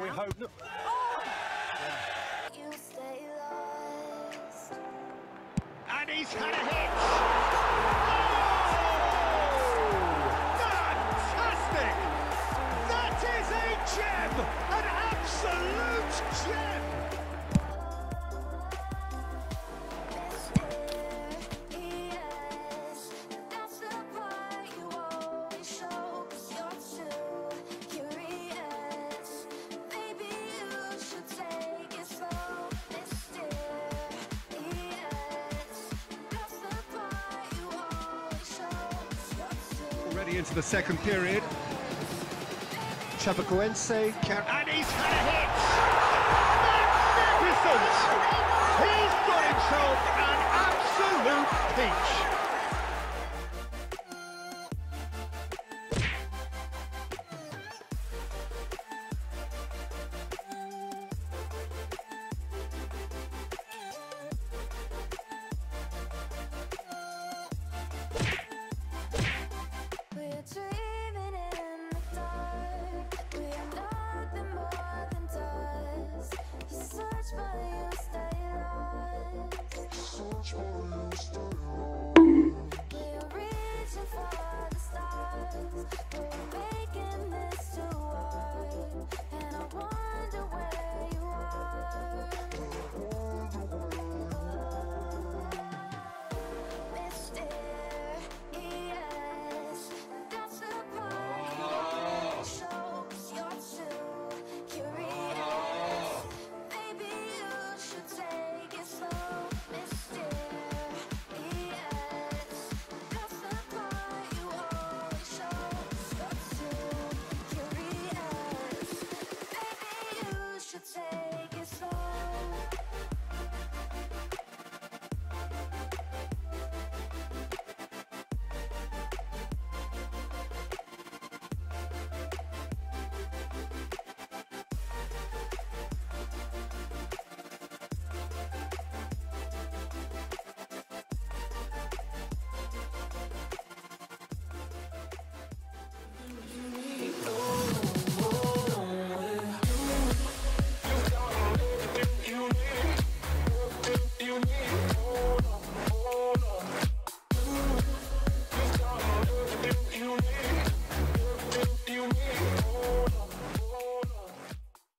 hope. No. You stay. And he's had a hit. Into the second period. Chapecoense can And he's had a hit! Magnificent! He's got himself an absolute peach!